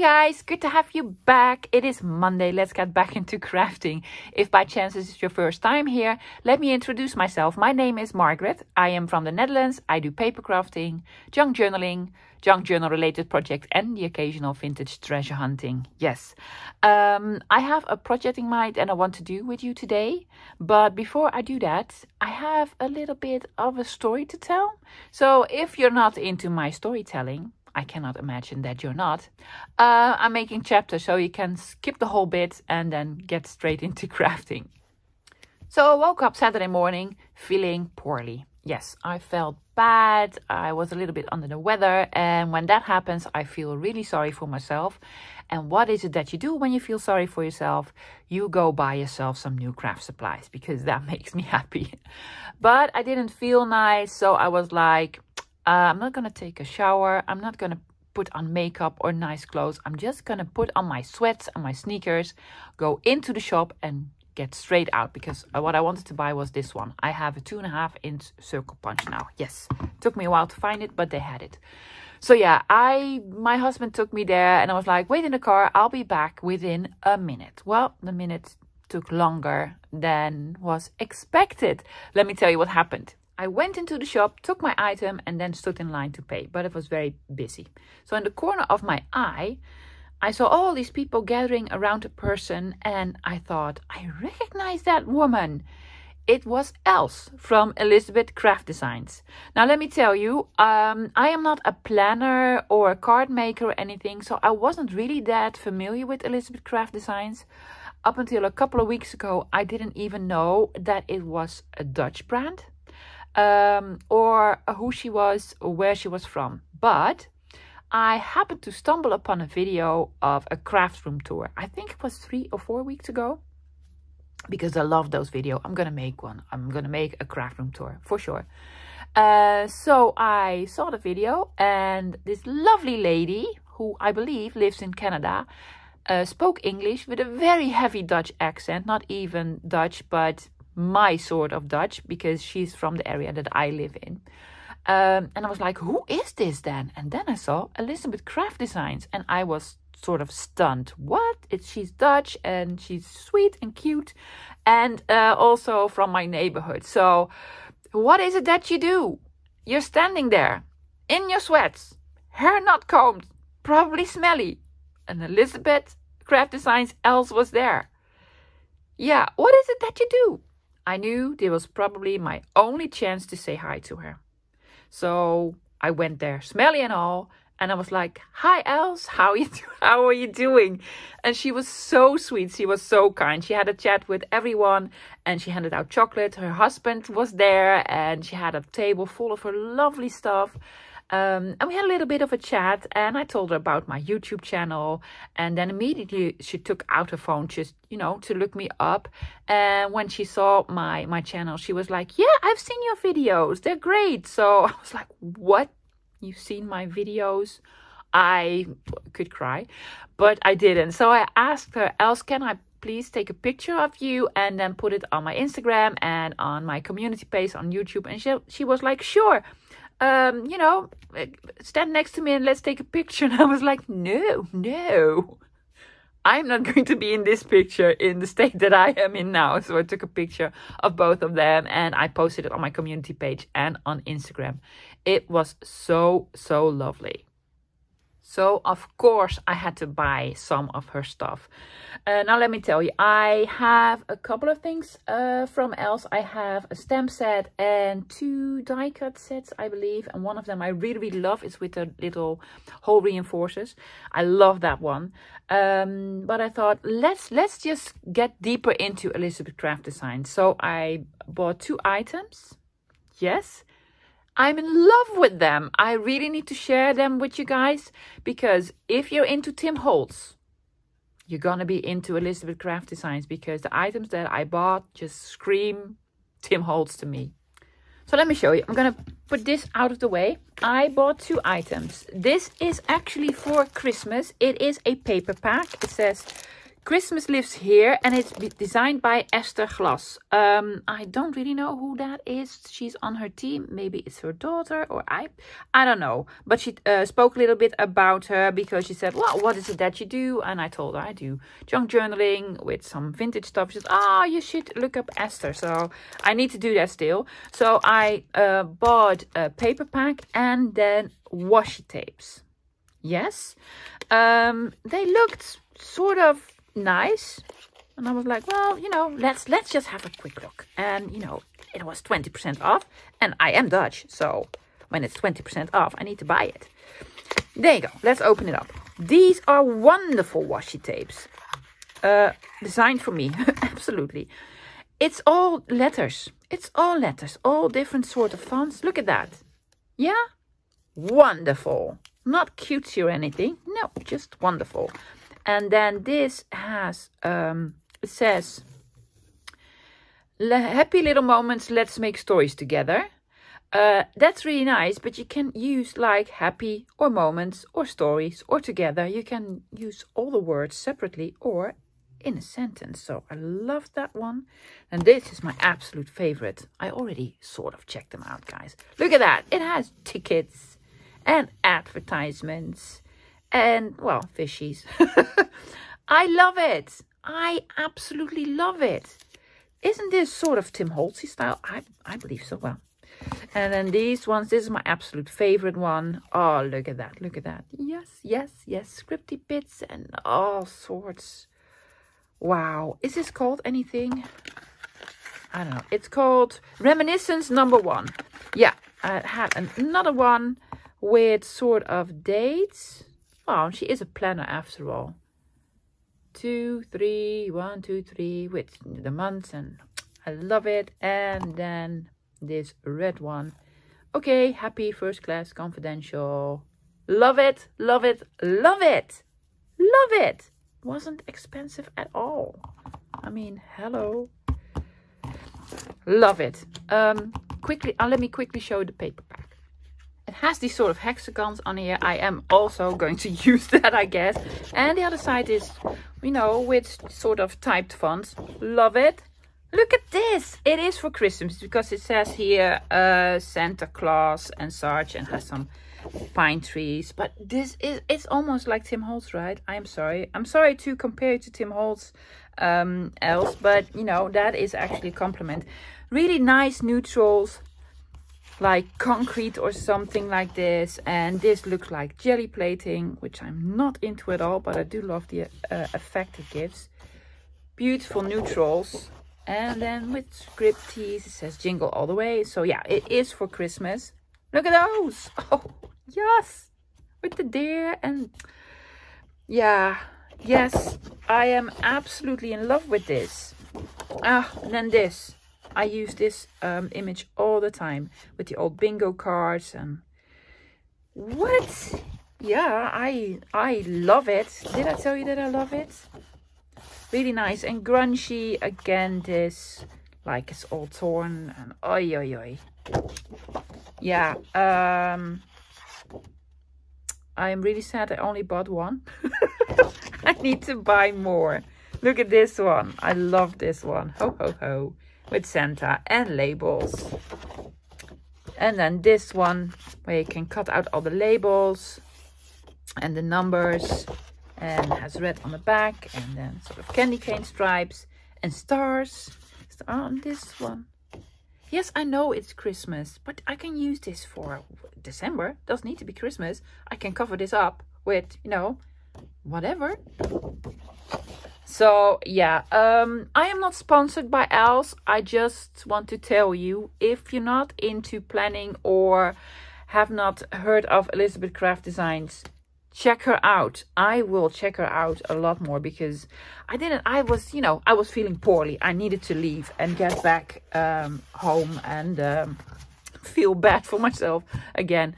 guys, good to have you back. It is Monday. Let's get back into crafting. If by chance this is your first time here, let me introduce myself. My name is Margaret. I am from the Netherlands. I do paper crafting, junk journaling, junk journal related projects, and the occasional vintage treasure hunting. Yes, um, I have a project in mind and I want to do with you today. But before I do that, I have a little bit of a story to tell. So if you're not into my storytelling, I cannot imagine that you're not. Uh, I'm making chapters so you can skip the whole bit and then get straight into crafting. So I woke up Saturday morning feeling poorly. Yes, I felt bad. I was a little bit under the weather. And when that happens, I feel really sorry for myself. And what is it that you do when you feel sorry for yourself? You go buy yourself some new craft supplies because that makes me happy. But I didn't feel nice. So I was like, uh, I'm not going to take a shower. I'm not going to put on makeup or nice clothes. I'm just going to put on my sweats and my sneakers, go into the shop and get straight out because uh, what I wanted to buy was this one. I have a two and a half inch circle punch now. Yes, took me a while to find it, but they had it. So yeah, I my husband took me there and I was like, wait in the car, I'll be back within a minute. Well, the minute took longer than was expected. Let me tell you what happened. I went into the shop, took my item, and then stood in line to pay, but it was very busy. So in the corner of my eye, I saw all these people gathering around a person, and I thought, I recognize that woman. It was Els from Elizabeth Craft Designs. Now, let me tell you, um, I am not a planner or a card maker or anything, so I wasn't really that familiar with Elizabeth Craft Designs. Up until a couple of weeks ago, I didn't even know that it was a Dutch brand um, or who she was or where she was from. But I happened to stumble upon a video of a craft room tour. I think it was three or four weeks ago. Because I love those videos. I'm going to make one. I'm going to make a craft room tour for sure. Uh, so I saw the video and this lovely lady who I believe lives in Canada uh, spoke English with a very heavy Dutch accent. Not even Dutch, but my sort of Dutch because she's from the area that I live in. Um, and I was like, who is this then? And then I saw Elizabeth Craft Designs and I was sort of stunned. What? It's, she's Dutch and she's sweet and cute and uh, also from my neighborhood. So what is it that you do? You're standing there in your sweats, hair not combed, probably smelly. And Elizabeth Craft Designs Els was there. Yeah, what is it that you do? I knew this was probably my only chance to say hi to her. So I went there, smelly and all, and I was like, "Hi, Els, how how are you doing?" And she was so sweet. She was so kind. She had a chat with everyone, and she handed out chocolate. Her husband was there, and she had a table full of her lovely stuff. Um, and we had a little bit of a chat and I told her about my YouTube channel and then immediately she took out her phone just, you know, to look me up. And when she saw my, my channel, she was like, yeah, I've seen your videos. They're great. So I was like, what? You've seen my videos? I could cry, but I didn't. So I asked her, "Els, can I please take a picture of you and then put it on my Instagram and on my community page on YouTube? And she, she was like, sure um, you know, stand next to me and let's take a picture. And I was like, no, no. I'm not going to be in this picture in the state that I am in now. So I took a picture of both of them and I posted it on my community page and on Instagram. It was so, so lovely. So, of course, I had to buy some of her stuff. Uh, now, let me tell you, I have a couple of things uh, from Els. I have a stamp set and two die cut sets, I believe. And one of them I really, really love. It's with the little hole reinforcers. I love that one. Um, but I thought, let's, let's just get deeper into Elizabeth Craft Design. So I bought two items. Yes, I'm in love with them. I really need to share them with you guys because if you're into Tim Holtz, you're gonna be into Elizabeth Craft Designs because the items that I bought just scream Tim Holtz to me. So let me show you. I'm gonna put this out of the way. I bought two items. This is actually for Christmas. It is a paper pack. It says Christmas Lives Here and it's designed by Esther Glas. Um, I don't really know who that is. She's on her team. Maybe it's her daughter or I, I don't know. But she uh, spoke a little bit about her because she said, well, what is it that you do? And I told her I do junk journaling with some vintage stuff. She said, oh, you should look up Esther. So I need to do that still. So I uh, bought a paper pack and then washi tapes. Yes. Um, they looked sort of nice. And I was like, well, you know, let's let's just have a quick look. And, you know, it was 20% off. And I am Dutch, so when it's 20% off, I need to buy it. There you go. Let's open it up. These are wonderful washi tapes. Uh, designed for me. Absolutely. It's all letters. It's all letters. All different sort of fonts. Look at that. Yeah? Wonderful. Not cutesy or anything. No, just wonderful. And then this has, um, it says, happy little moments, let's make stories together. Uh, that's really nice, but you can use like happy or moments or stories or together. You can use all the words separately or in a sentence. So I love that one. And this is my absolute favorite. I already sort of checked them out, guys. Look at that. It has tickets and advertisements and, well, fishies. I love it. I absolutely love it. Isn't this sort of Tim Holtzy style? I, I believe so. Well, and then these ones, this is my absolute favorite one. Oh, look at that. Look at that. Yes, yes, yes. Scripty bits and all sorts. Wow. Is this called anything? I don't know. It's called Reminiscence number one. Yeah, I had another one with sort of dates. Oh, she is a planner after all. Two, three, one, two, three, with the months, and I love it. And then this red one. Okay, happy first class confidential. Love it, love it, love it, love it. Wasn't expensive at all. I mean, hello. Love it. Um, quickly, uh, let me quickly show the paperback. It has these sort of hexagons on here. I am also going to use that, I guess. And the other side is, you know, with sort of typed fonts. Love it. Look at this. It is for Christmas because it says here uh, Santa Claus and such and has some pine trees. But this is, it's almost like Tim Holtz, right? I'm sorry. I'm sorry to compare it to Tim Holtz um, Els, but you know, that is actually a compliment. Really nice neutrals like concrete or something like this and this looks like Gelli plating which i'm not into at all but i do love the uh, effect it gives. Beautiful neutrals and then with script tees it says jingle all the way so yeah it is for christmas. Look at those! Oh yes! With the deer and yeah yes i am absolutely in love with this. Ah and then this I use this um, image all the time with the old bingo cards and what? Yeah, I I love it. Did I tell you that I love it? Really nice and grungy. Again, this like it's all torn and oi oi oi. Yeah, um, I am really sad I only bought one. I need to buy more. Look at this one. I love this one. Ho ho ho with Santa and labels. And then this one where you can cut out all the labels and the numbers and has red on the back and then sort of candy cane stripes and stars on this one. Yes, I know it's Christmas, but I can use this for December. Doesn't need to be Christmas. I can cover this up with, you know, whatever. So yeah, um, I am not sponsored by Els. I just want to tell you, if you're not into planning or have not heard of Elizabeth Craft Designs, check her out. I will check her out a lot more because I didn't, I was, you know, I was feeling poorly. I needed to leave and get back um, home and um, feel bad for myself again.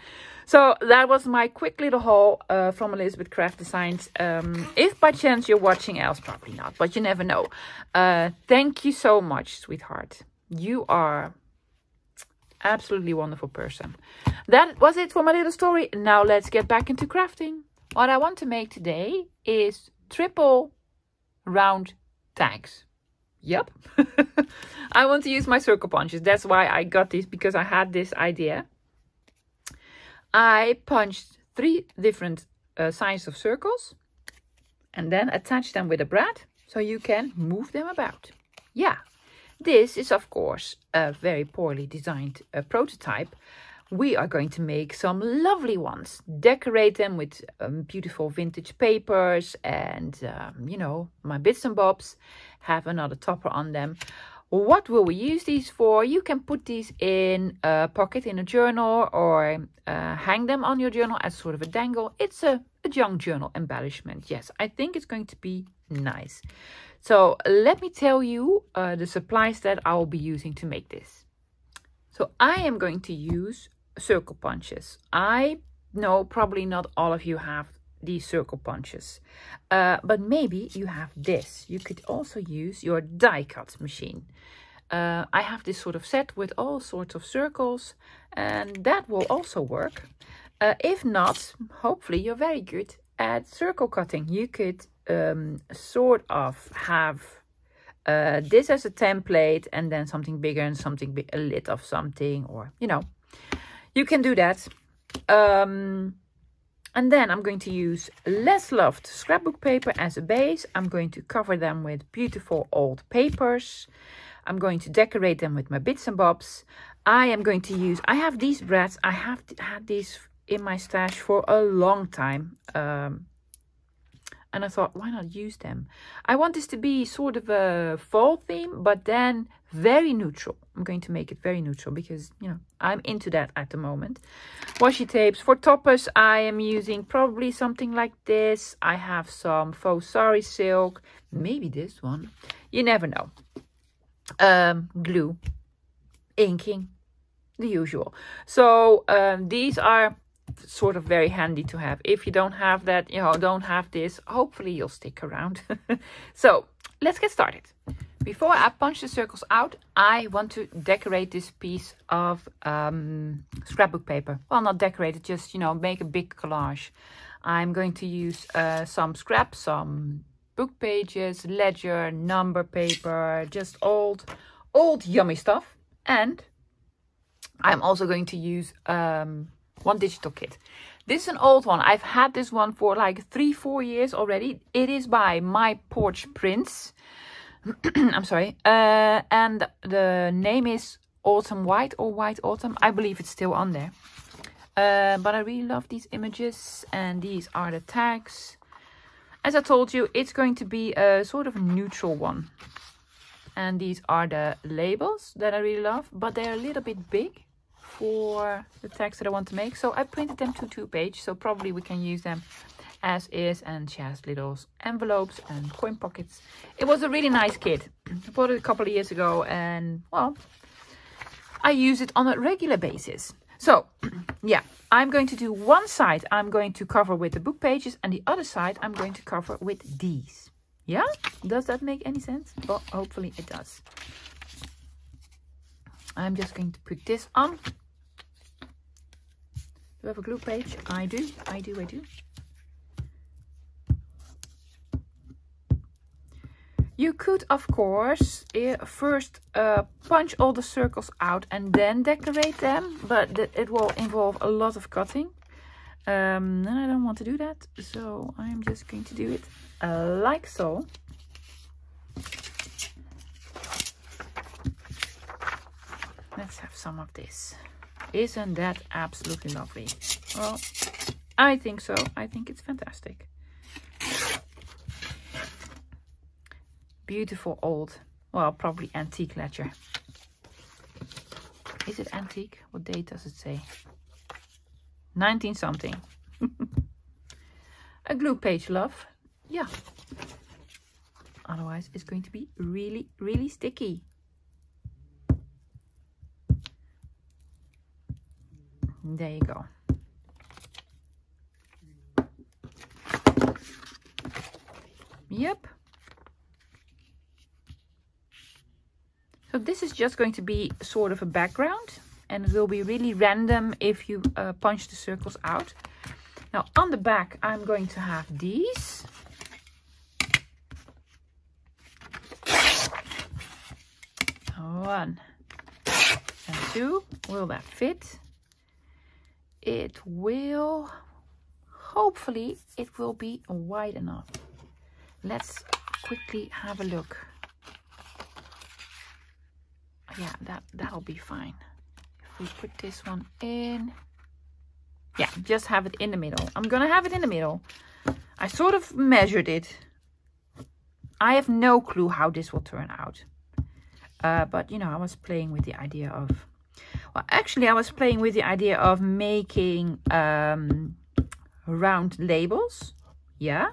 So that was my quick little haul uh, from Elizabeth Craft Designs. Um, if by chance you're watching Els, probably not, but you never know. Uh, thank you so much, sweetheart. You are absolutely wonderful person. That was it for my little story. Now let's get back into crafting. What I want to make today is triple round tags. Yep. I want to use my circle punches. That's why I got this because I had this idea. I punched three different uh, sizes of circles and then attach them with a brad so you can move them about. Yeah, this is of course a very poorly designed uh, prototype. We are going to make some lovely ones, decorate them with um, beautiful vintage papers and, um, you know, my bits and bobs, have another topper on them. What will we use these for? You can put these in a pocket in a journal or uh, hang them on your journal as sort of a dangle. It's a, a junk journal embellishment. Yes, I think it's going to be nice. So let me tell you uh, the supplies that I will be using to make this. So I am going to use circle punches. I know probably not all of you have these circle punches. Uh, but maybe you have this. You could also use your die cut machine. Uh, I have this sort of set with all sorts of circles and that will also work. Uh, if not, hopefully you're very good at circle cutting. You could um, sort of have uh, this as a template and then something bigger and something a lid of something or, you know, you can do that. Um, and then I'm going to use less loved scrapbook paper as a base. I'm going to cover them with beautiful old papers. I'm going to decorate them with my bits and bobs. I am going to use, I have these brads. I have had these in my stash for a long time. Um, and I thought, why not use them? I want this to be sort of a fall theme, but then very neutral. I'm going to make it very neutral because, you know, I'm into that at the moment. Washi tapes. For toppers, I am using probably something like this. I have some faux sari silk. Maybe this one. You never know. Um, glue. Inking. The usual. So um, these are sort of very handy to have. If you don't have that, you know, don't have this, hopefully you'll stick around. so let's get started. Before I punch the circles out, I want to decorate this piece of um, scrapbook paper. Well, not decorate it, just, you know, make a big collage. I'm going to use uh, some scraps, some book pages, ledger, number paper, just old, old yummy stuff. And I'm also going to use um, one digital kit. This is an old one. I've had this one for like three, four years already. It is by My Porch Prints. I'm sorry. Uh, and the name is Autumn White or White Autumn. I believe it's still on there. Uh, but I really love these images and these are the tags. As I told you, it's going to be a sort of neutral one. And these are the labels that I really love, but they're a little bit big for the tags that I want to make. So I printed them to two page, so probably we can use them as is. And she has little envelopes and coin pockets. It was a really nice kit. I bought it a couple of years ago and, well, I use it on a regular basis. So, yeah, I'm going to do one side I'm going to cover with the book pages and the other side I'm going to cover with these. Yeah? Does that make any sense? Well, hopefully it does. I'm just going to put this on Do you have a glue page? I do, I do, I do. You could, of course, first uh, punch all the circles out and then decorate them, but it will involve a lot of cutting. Um, and I don't want to do that, so I'm just going to do it uh, like so. Let's have some of this. Isn't that absolutely lovely? Well, I think so. I think it's fantastic. Beautiful old, well, probably antique ledger. Is it antique? What date does it say? 19 something. A glue page, love. Yeah. Otherwise, it's going to be really, really sticky. There you go. Yep. So this is just going to be sort of a background and it will be really random if you uh, punch the circles out. Now on the back, I'm going to have these. One and two. Will that fit? It will, hopefully it will be wide enough. Let's quickly have a look. Yeah, that, that'll be fine. If we put this one in. Yeah, just have it in the middle. I'm gonna have it in the middle. I sort of measured it. I have no clue how this will turn out. Uh, but, you know, I was playing with the idea of... Well, actually, I was playing with the idea of making um, round labels. Yeah.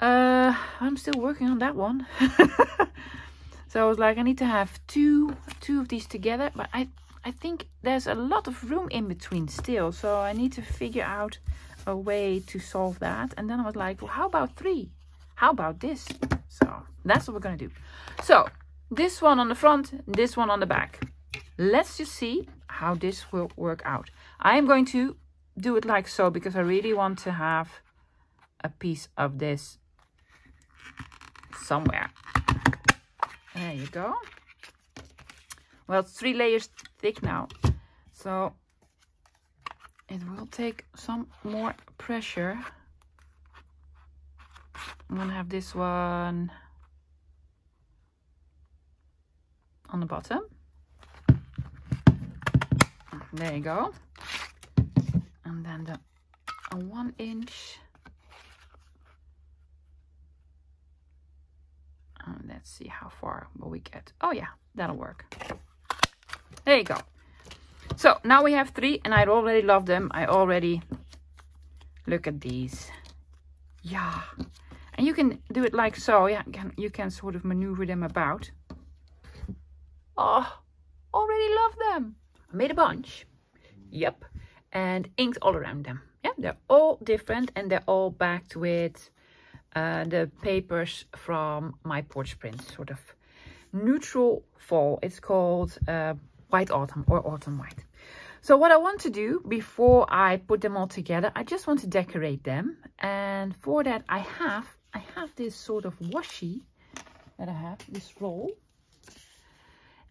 Uh, I'm still working on that one. so I was like, I need to have two, two of these together. But I, I think there's a lot of room in between still. So I need to figure out a way to solve that. And then I was like, well, how about three? How about this? So that's what we're going to do. So this one on the front, this one on the back. Let's just see how this will work out. I am going to do it like so because I really want to have a piece of this somewhere. There you go. Well, it's three layers thick now. So it will take some more pressure. I'm gonna have this one on the bottom. There you go. And then the one inch. And let's see how far will we get. Oh yeah, that'll work. There you go. So now we have three and I already love them. I already look at these. Yeah. And you can do it like so. Yeah, you can sort of maneuver them about. Oh, already love them. I made a bunch. Yep. And inked all around them. Yeah, they're all different and they're all backed with uh, the papers from my porch print. Sort of neutral fall. It's called uh, White Autumn or Autumn White. So what I want to do before I put them all together, I just want to decorate them. And for that I have, I have this sort of washi that I have, this roll.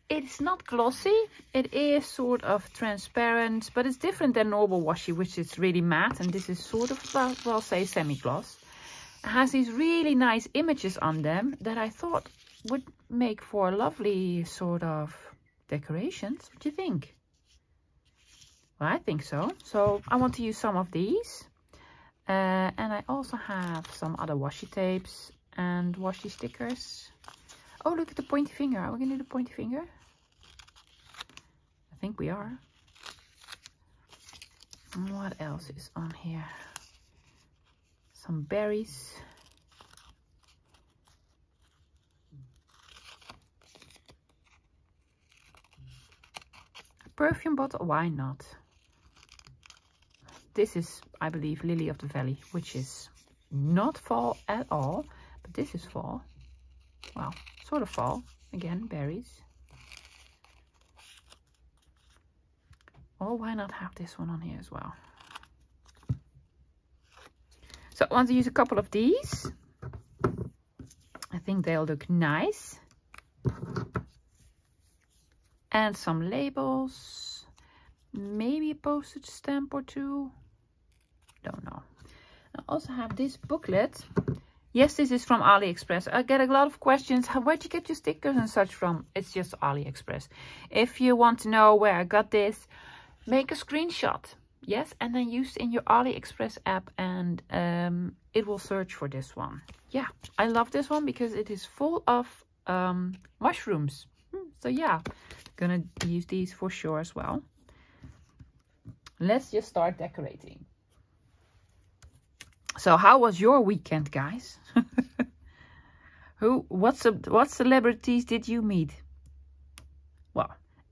It's not glossy, it is sort of transparent, but it's different than normal washi, which is really matte. And this is sort of, well, well say semi-gloss. Has these really nice images on them that I thought would make for lovely sort of decorations. What do you think? Well, I think so. So I want to use some of these. Uh, and I also have some other washi tapes and washi stickers. Oh, look at the pointy finger. Are we going to do the pointy finger? I think we are. What else is on here? Some berries. Perfume bottle, why not? This is, I believe, Lily of the Valley, which is not fall at all, but this is fall. Well, sort of fall. Again, berries. Or why not have this one on here as well? So I want to use a couple of these. I think they'll look nice. And some labels. Maybe a postage stamp or two don't know. I also have this booklet. Yes, this is from AliExpress. I get a lot of questions. Where'd you get your stickers and such from? It's just AliExpress. If you want to know where I got this, make a screenshot. Yes, and then use in your AliExpress app and um, it will search for this one. Yeah, I love this one because it is full of um, mushrooms. Hmm, so yeah, gonna use these for sure as well. Let's just start decorating. So how was your weekend, guys? Who, what, what celebrities did you meet?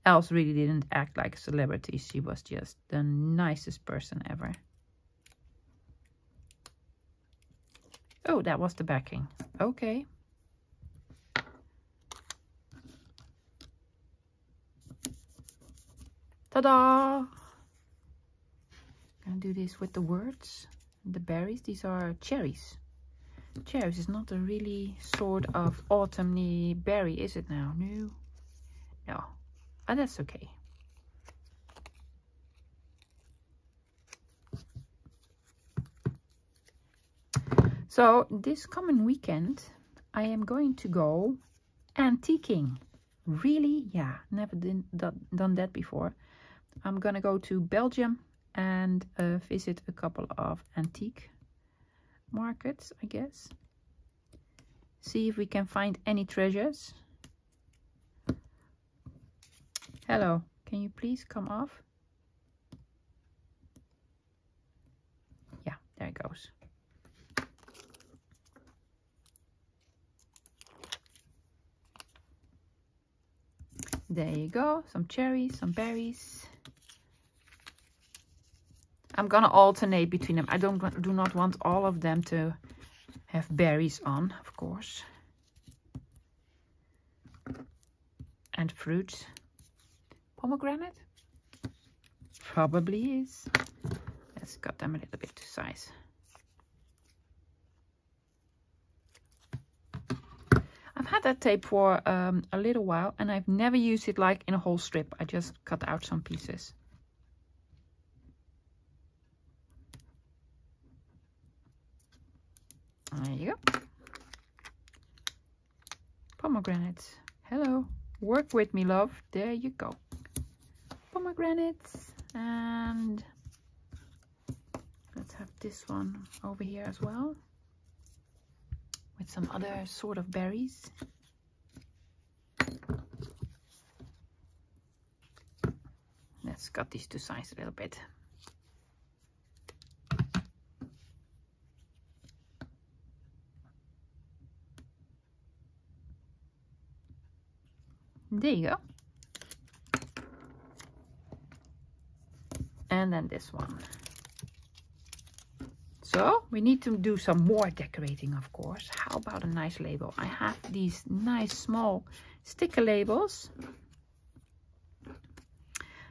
Well, Els really didn't act like a celebrity. She was just the nicest person ever. Oh, that was the backing. Okay. Ta-da! Gonna do this with the words the berries. These are cherries. cherries is not a really sort of autumny berry, is it now? No. No. But that's okay. So this coming weekend, I am going to go antiquing. Really? Yeah, never did, done that before. I'm gonna go to Belgium and uh, visit a couple of antique markets, I guess. See if we can find any treasures. Hello, can you please come off? Yeah, there it goes. There you go, some cherries, some berries. I'm gonna alternate between them. I don't do not want all of them to have berries on, of course. And fruits. Pomegranate? Probably is. Let's cut them a little bit to size. I've had that tape for um, a little while and I've never used it like in a whole strip. I just cut out some pieces. There you go. Pomegranates. Hello. Work with me, love. There you go. Pomegranates. And let's have this one over here as well with some other sort of berries. Let's cut these to size a little bit. There you go. And then this one. So we need to do some more decorating, of course. How about a nice label? I have these nice small sticker labels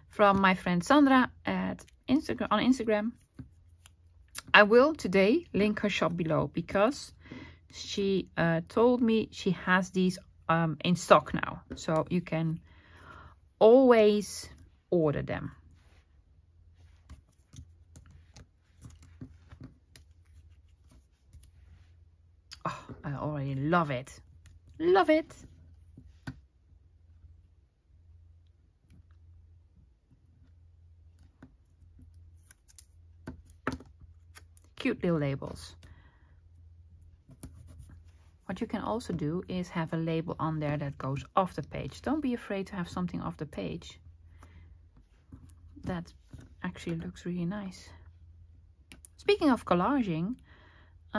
from my friend Sandra at Instagram on Instagram. I will today link her shop below because she uh, told me she has these um, in stock now. So you can always order them. I already love it. Love it. Cute little labels. What you can also do is have a label on there that goes off the page. Don't be afraid to have something off the page. That actually looks really nice. Speaking of collaging,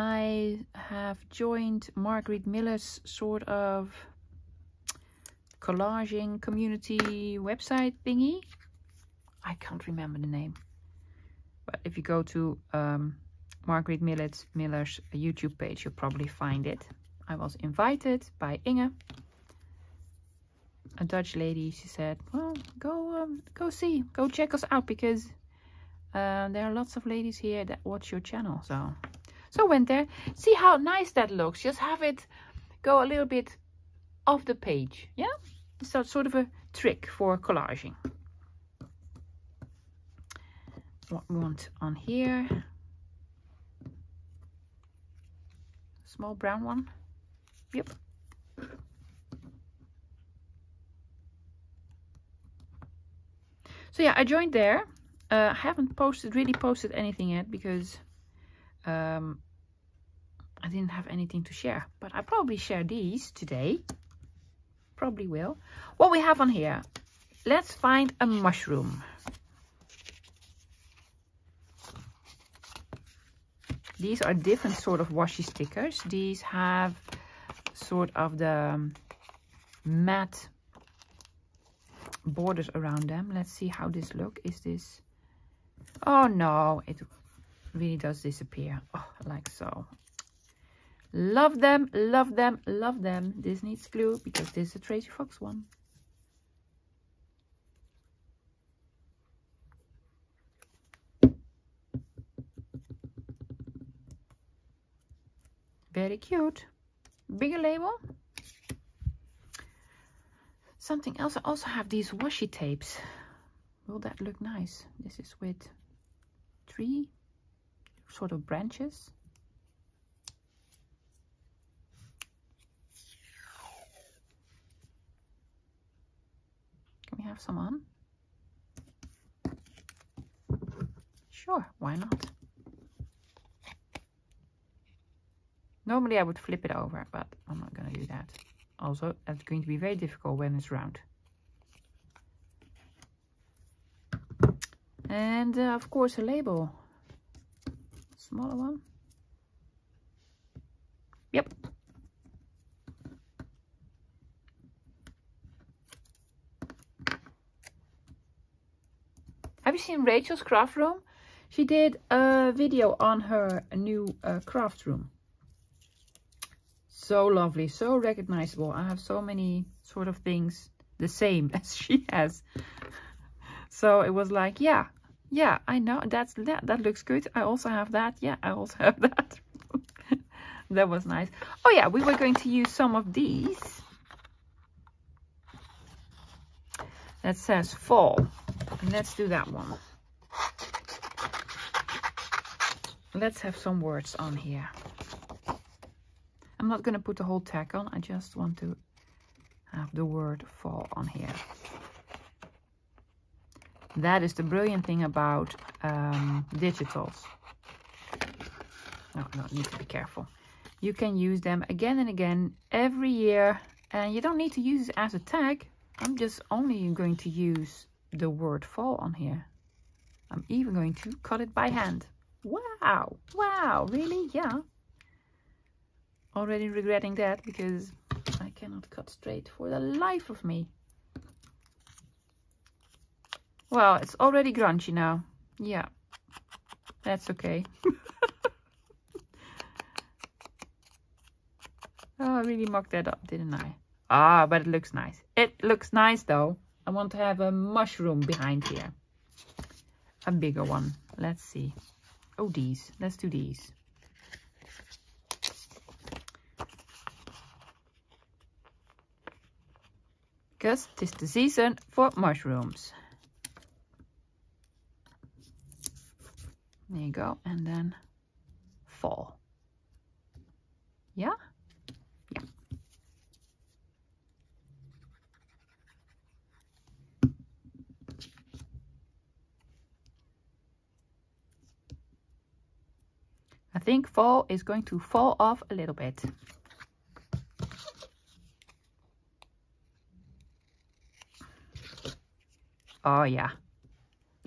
I have joined Margaret Miller's sort of collaging community website thingy. I can't remember the name. But if you go to um, Margaret Miller's, Miller's YouTube page, you'll probably find it. I was invited by Inge, a Dutch lady. She said, well, go, um, go see, go check us out because uh, there are lots of ladies here that watch your channel. So so I went there. See how nice that looks. Just have it go a little bit off the page. Yeah? So sort of a trick for collaging. What we want on here. Small brown one. Yep. So yeah, I joined there. Uh, I haven't posted, really posted anything yet because um, I didn't have anything to share, but I probably share these today. Probably will. What we have on here, let's find a mushroom. These are different sort of washi stickers. These have sort of the um, matte borders around them. Let's see how this look. Is this... Oh no, it really does disappear. Oh, like so. Love them, love them, love them. This needs glue because this is a Tracy Fox one. Very cute. Bigger label. Something else, I also have these washi tapes. Will that look nice? This is with three sort of branches. Can we have some on? Sure, why not? Normally I would flip it over, but I'm not going to do that. Also, that's going to be very difficult when it's round. And uh, of course a label. Smaller one. Yep. Have you seen Rachel's craft room? She did a video on her new uh, craft room. So lovely, so recognizable. I have so many sort of things the same as she has. So it was like, yeah, yeah, I know that's that. That looks good. I also have that. Yeah, I also have that. that was nice. Oh yeah, we were going to use some of these. That says fall. Let's do that one. Let's have some words on here. I'm not going to put the whole tag on. I just want to have the word fall on here. That is the brilliant thing about um, digitals. No, no, need to be careful. You can use them again and again every year. And you don't need to use it as a tag. I'm just only going to use the word fall on here. I'm even going to cut it by hand. Wow, wow, really? Yeah. Already regretting that because I cannot cut straight for the life of me. Well, it's already grungy now. Yeah, that's okay. oh, I really mocked that up, didn't I? Ah, but it looks nice. It looks nice though. I want to have a mushroom behind here. A bigger one. Let's see. Oh, these. Let's do these. Because it's the season for mushrooms. There you go. And then fall. Yeah? Yeah. I think fall is going to fall off a little bit. Oh yeah.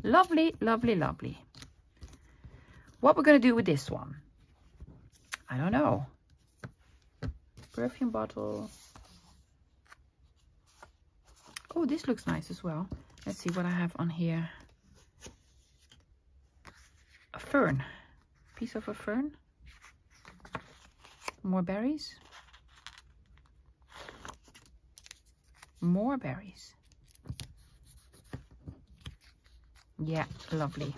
Lovely, lovely, lovely. What we're going to do with this one? I don't know. Perfume bottle. Oh, this looks nice as well. Let's see what I have on here. A fern. Piece of a fern. More berries. More berries. Yeah, lovely.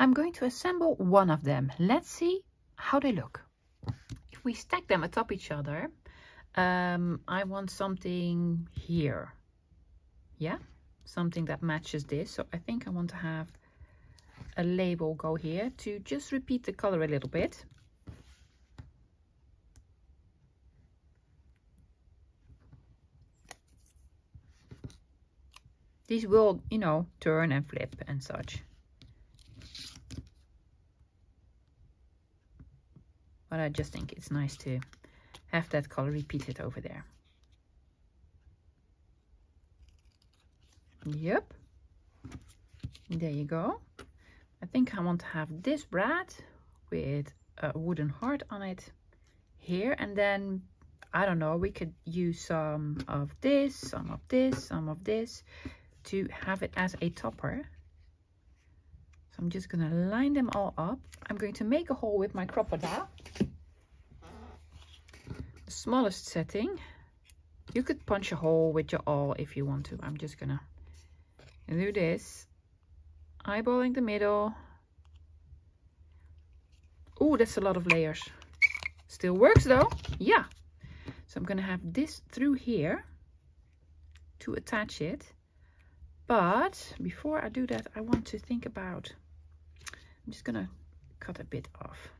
I'm going to assemble one of them. Let's see how they look. If we stack them atop each other, um, I want something here. Yeah, something that matches this. So I think I want to have a label go here to just repeat the color a little bit. These will, you know, turn and flip and such. But I just think it's nice to have that color repeated over there. Yep. There you go. I think I want to have this brad with a wooden heart on it here. And then, I don't know, we could use some of this, some of this, some of this to have it as a topper. So I'm just going to line them all up. I'm going to make a hole with my crocodile. The smallest setting. You could punch a hole with your awl if you want to. I'm just going to do this. Eyeballing the middle. Oh, that's a lot of layers. Still works though. Yeah. So I'm going to have this through here to attach it. But before I do that, I want to think about, I'm just to cut a bit off.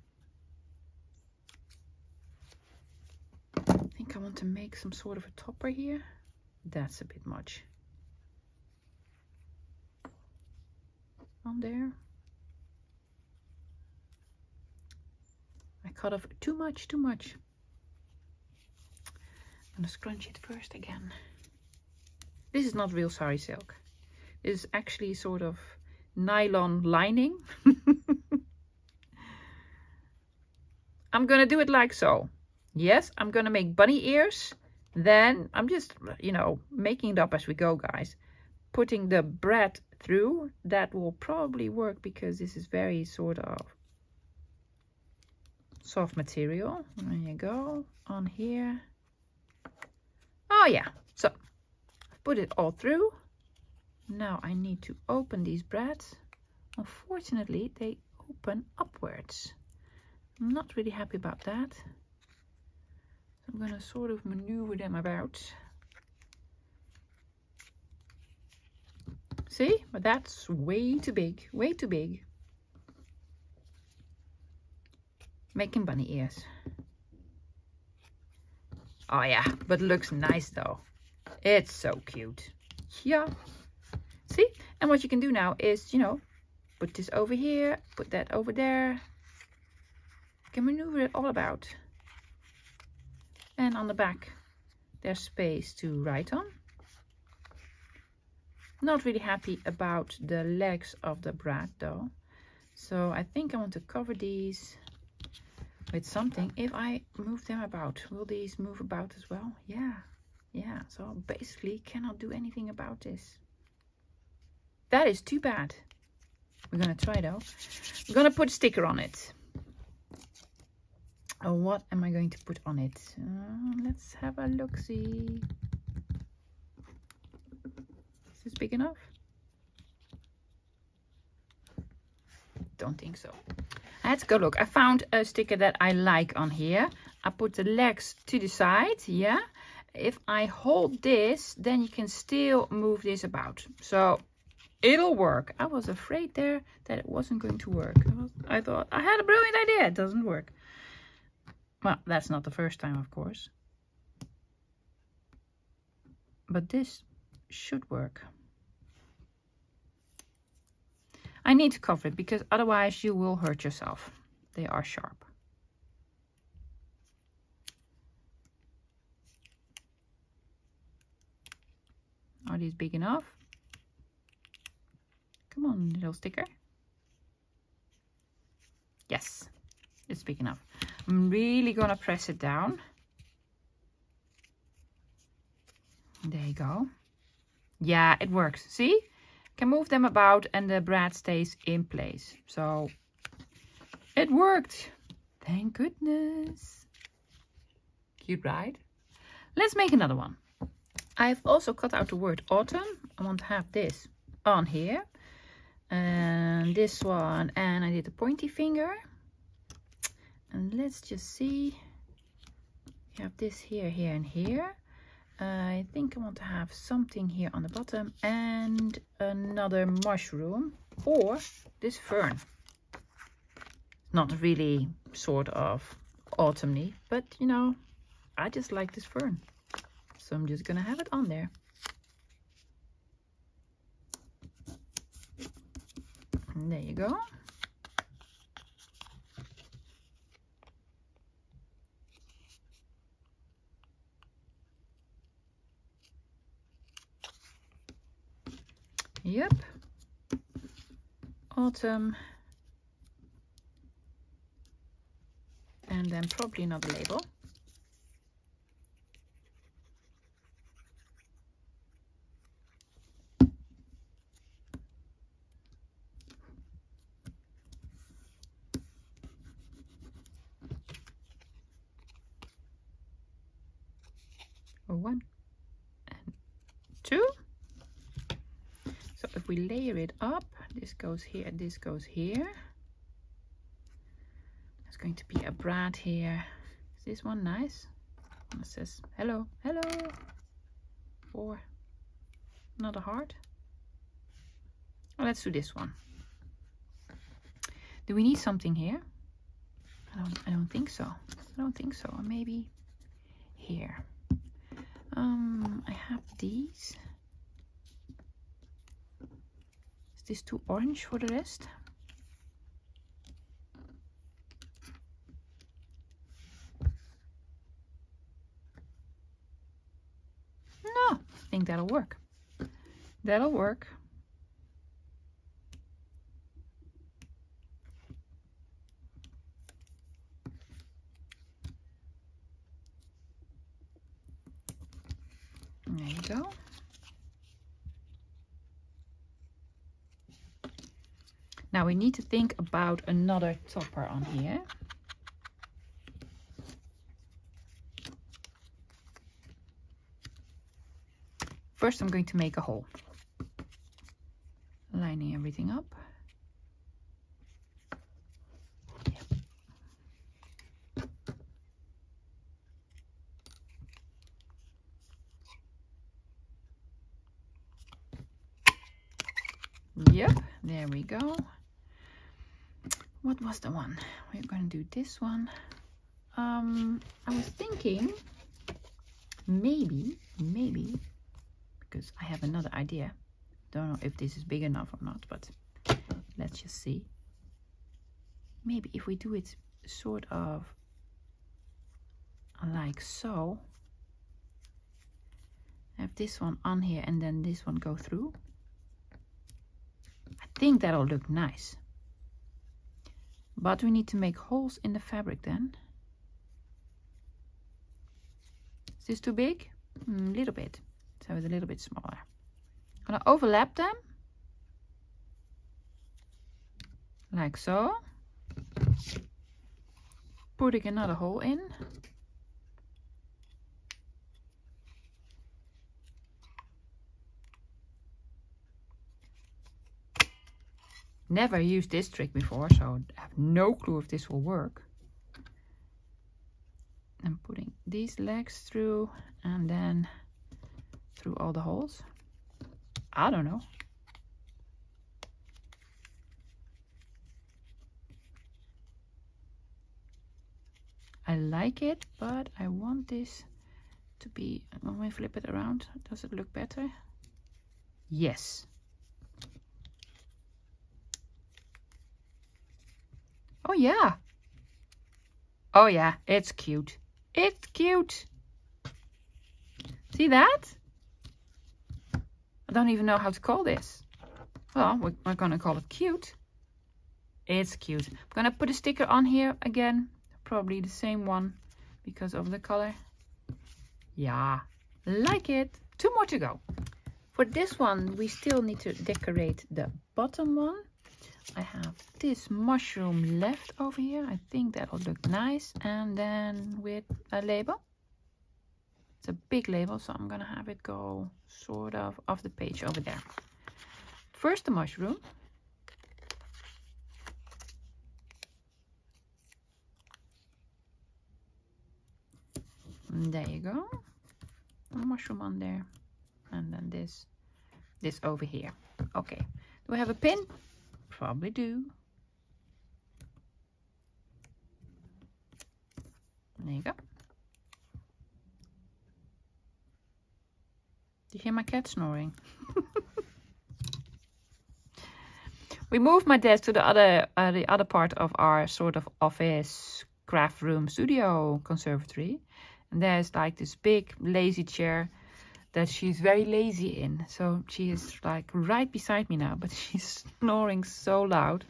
I think I want to make some sort of a topper here. That's a bit much. On there. I cut off too much, too much. I'm gonna scrunch it first again. This is not real sari silk. Is actually sort of nylon lining. I'm gonna do it like so. Yes, I'm gonna make bunny ears. Then I'm just, you know, making it up as we go, guys. Putting the brad through. That will probably work because this is very sort of soft material. There you go. On here. Oh yeah, so put it all through. Now I need to open these brads. Unfortunately, they open upwards. I'm not really happy about that. I'm going to sort of maneuver them about. See, but that's way too big, way too big. Making bunny ears. Oh yeah, but looks nice though. It's so cute. Yeah. See? And what you can do now is, you know, put this over here, put that over there. You can maneuver it all about. And on the back, there's space to write on. Not really happy about the legs of the brad though. So I think I want to cover these with something. If I move them about, will these move about as well? Yeah, yeah. So basically cannot do anything about this. That is too bad. We're going to try though. I'm going to put a sticker on it. Oh, what am I going to put on it? Uh, let's have a look-see. Is this big enough? Don't think so. Let's go look. I found a sticker that I like on here. I put the legs to the side, yeah. If I hold this, then you can still move this about. So it'll work. I was afraid there that it wasn't going to work. I, was, I thought I had a brilliant idea. It doesn't work. Well, that's not the first time, of course. But this should work. I need to cover it because otherwise you will hurt yourself. They are sharp. Are these big enough? Come on, little sticker. Yes, it's big enough. I'm really gonna press it down. There you go. Yeah, it works. See? can move them about and the brad stays in place. So it worked. Thank goodness. Cute, right? Let's make another one. I've also cut out the word autumn. I want to have this on here. And this one. And I did a pointy finger. And let's just see. You have this here, here, and here. I think I want to have something here on the bottom and another mushroom or this fern. Not really sort of autumny, but you know, I just like this fern. So I'm just gonna have it on there. There you go. Yep. Autumn. And then probably another label. one and two. So if we layer it up, this goes here, this goes here. There's going to be a brad here. Is this one nice? it says hello, hello. Four. Another heart. Well, let's do this one. Do we need something here? I don't I don't think so. I don't think so. Maybe here. Um I have these. Is too orange for the rest? No, I think that'll work. That'll work. There you go. Now we need to think about another topper on here. First I'm going to make a hole. Lining everything up. Yep, there we go. What was the one? We're going to do this one. Um, I was thinking maybe, maybe, because I have another idea. Don't know if this is big enough or not, but let's just see. Maybe if we do it sort of like so, have this one on here and then this one go through I think that'll look nice. But we need to make holes in the fabric then. Is this too big? A mm, little bit. So it's a little bit smaller. I'm gonna overlap them. Like so. Putting another hole in. Never used this trick before, so I have no clue if this will work. I'm putting these legs through and then through all the holes. I don't know. I like it, but I want this to be, when we flip it around, does it look better? Yes. Oh, yeah. Oh, yeah, it's cute. It's cute. See that? I don't even know how to call this. Well, we're, we're going to call it cute. It's cute. I'm going to put a sticker on here again. Probably the same one because of the color. Yeah, like it. Two more to go. For this one, we still need to decorate the bottom one. I have this mushroom left over here. I think that'll look nice. And then with a label. It's a big label, so I'm going to have it go sort of off the page over there. First the mushroom. There you go. A mushroom on there. And then this, this over here. Okay. Do we have a pin? Probably do. There you go. Do you hear my cat snoring? we moved my desk to the other uh, the other part of our sort of office craft room studio conservatory and there's like this big lazy chair that she's very lazy in. So she is like right beside me now, but she's snoring so loud.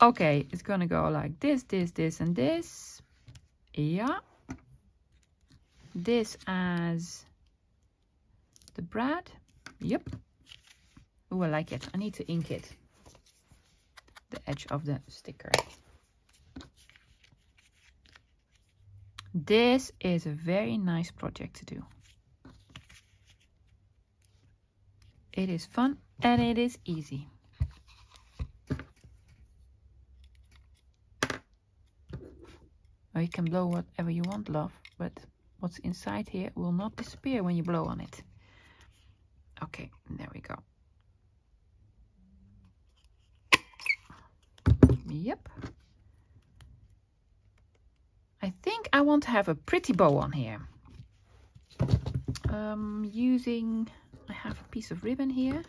Okay, it's gonna go like this, this, this, and this. Yeah. This as the brad. Yep. Oh, I like it. I need to ink it. The edge of the sticker. This is a very nice project to do. It is fun and it is easy. You can blow whatever you want, love, but what's inside here will not disappear when you blow on it. Okay, there we go. Yep. I think I want to have a pretty bow on here. Um, using, have a piece of ribbon here.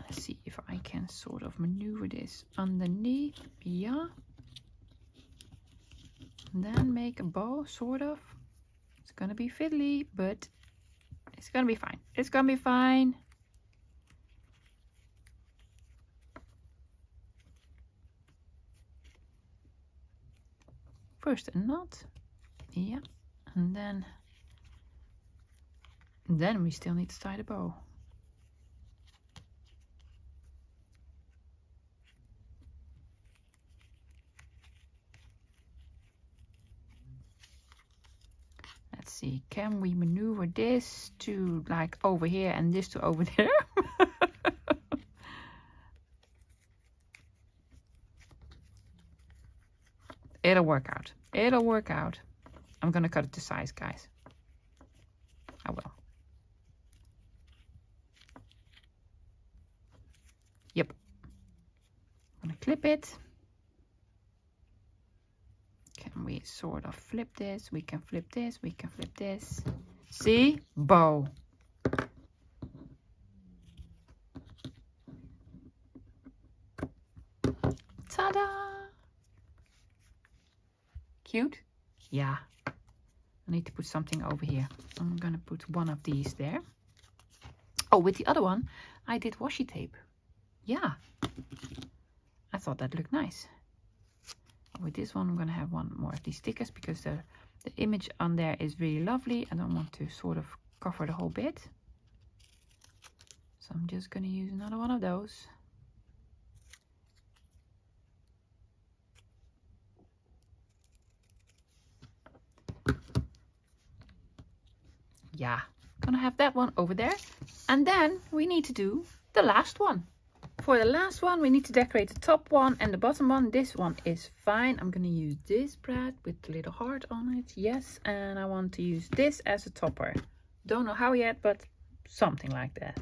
Let's see if I can sort of maneuver this underneath. Yeah. And then make a bow, sort of. It's gonna be fiddly, but it's gonna be fine. It's gonna be fine. First a knot. Yeah. And then then we still need to tie the bow. Let's see, can we maneuver this to like over here and this to over there? It'll work out. It'll work out. I'm gonna cut it to size, guys. I will. Yep. I'm gonna clip it can we sort of flip this? We can flip this, we can flip this. See? Bow. Ta-da! Cute? Yeah. I need to put something over here. I'm gonna put one of these there. Oh, with the other one, I did washi tape. Yeah. I thought that looked nice. With this one I'm going to have one more of these stickers because the, the image on there is really lovely. I don't want to sort of cover the whole bit. So I'm just going to use another one of those. Yeah gonna have that one over there. And then we need to do the last one for the last one, we need to decorate the top one and the bottom one. This one is fine. I'm going to use this brad with the little heart on it. Yes, and I want to use this as a topper. Don't know how yet, but something like that.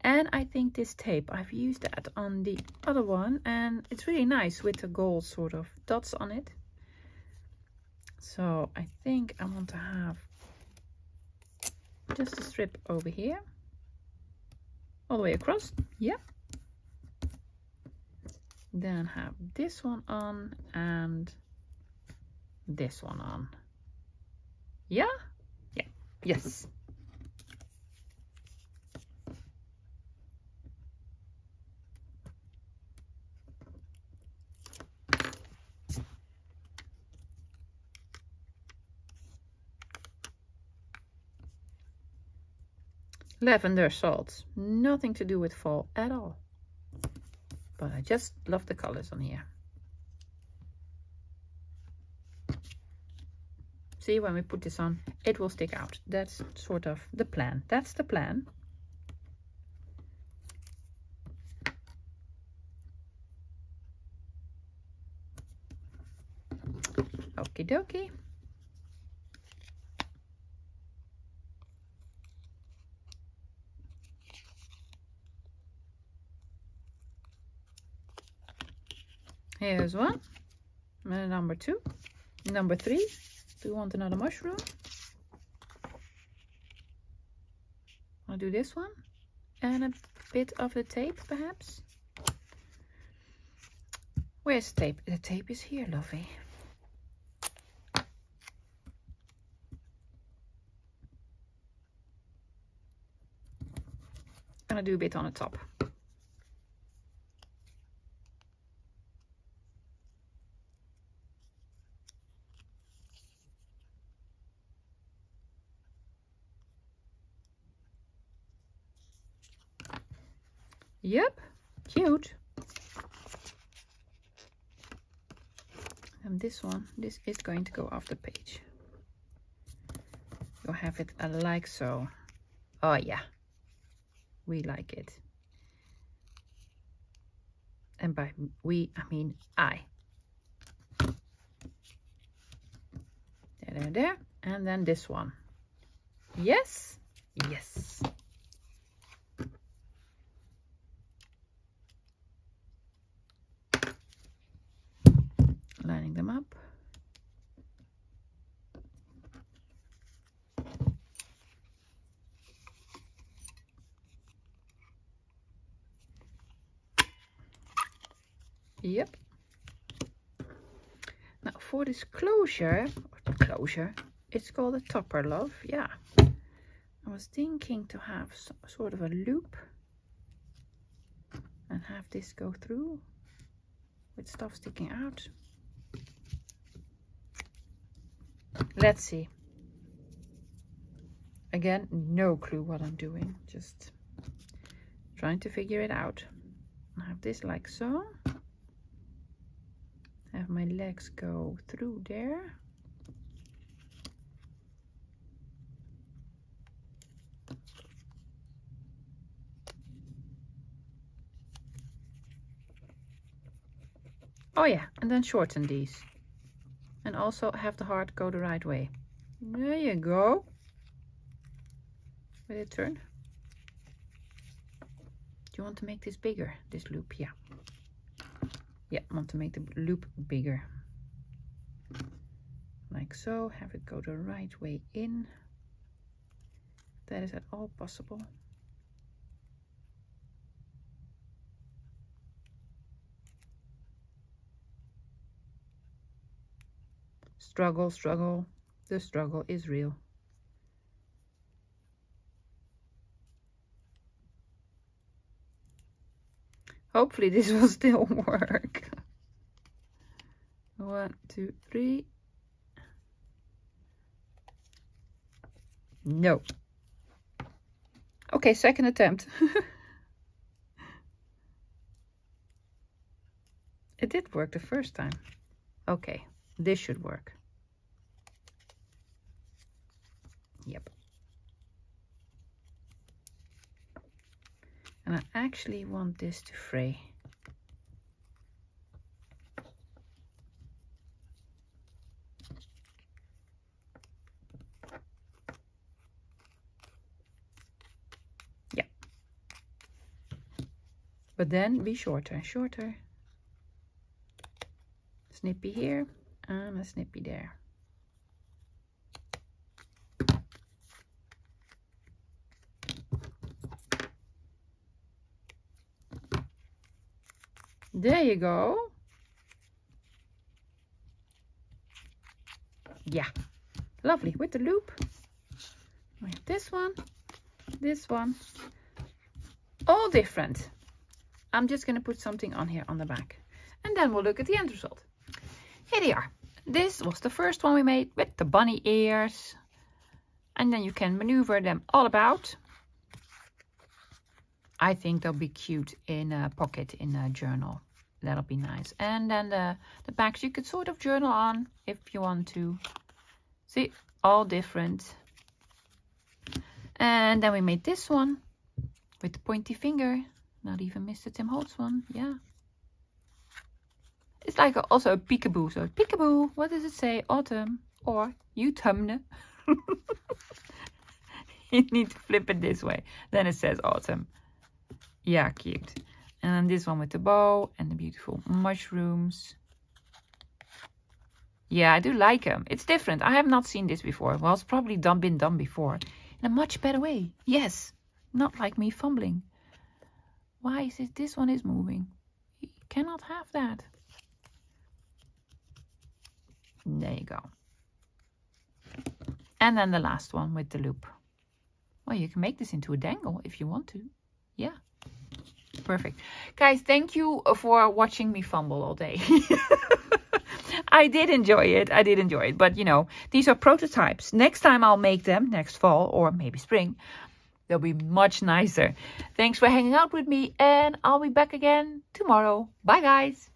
And I think this tape, I've used that on the other one. And it's really nice with the gold sort of dots on it. So I think I want to have just a strip over here. All the way across. Yeah then have this one on and this one on. Yeah? Yeah. Yes. Lavender salts. Nothing to do with fall at all but I just love the colors on here. See, when we put this on, it will stick out. That's sort of the plan. That's the plan. Okie dokie. Here's one. And number two. Number three. Do you want another mushroom? I'll do this one. And a bit of the tape, perhaps. Where's the tape? The tape is here, lovey. gonna do a bit on the top. Yep, cute. And this one, this is going to go off the page. You'll have it like so. Oh yeah, we like it. And by we, I mean I. There, there, there. And then this one. Yes, yes. Lining them up. Yep. Now for this closure, closure, it's called a topper love, yeah. I was thinking to have some, sort of a loop and have this go through with stuff sticking out. Let's see. Again, no clue what I'm doing, just trying to figure it out. I have this like so have my legs go through there. Oh yeah and then shorten these. And also have the heart go the right way. There you go. Will it turn? Do you want to make this bigger this loop? Yeah yeah, I want to make the loop bigger. Like so, have it go the right way in. That is at all possible. Struggle, struggle. The struggle is real. Hopefully this will still work. One, two, three. No. Okay, second attempt. it did work the first time. Okay, this should work. Yep. And I actually want this to fray. Yeah. But then be shorter, and shorter. Snippy here and a snippy there. There you go. Yeah, lovely with the loop. We have this one, this one, all different. I'm just going to put something on here on the back. And then we'll look at the end result. Here they are. This was the first one we made with the bunny ears. And then you can maneuver them all about. I think they'll be cute in a pocket in a journal that'll be nice. And then the, the backs you could sort of journal on if you want to. See, all different. And then we made this one with the pointy finger. Not even Mr. Tim Holtz one. Yeah. It's like a, also a peekaboo. So peekaboo, what does it say? Autumn or autumn. you need to flip it this way. Then it says autumn. Yeah, cute. And then this one with the bow and the beautiful mushrooms. Yeah, I do like them. It's different. I have not seen this before. Well, it's probably done, been done before. In a much better way. Yes. Not like me fumbling. Why is it this one is moving? You cannot have that. There you go. And then the last one with the loop. Well, you can make this into a dangle if you want to. Yeah. Perfect. Guys, thank you for watching me fumble all day. I did enjoy it. I did enjoy it. But, you know, these are prototypes. Next time I'll make them, next fall or maybe spring, they'll be much nicer. Thanks for hanging out with me and I'll be back again tomorrow. Bye, guys.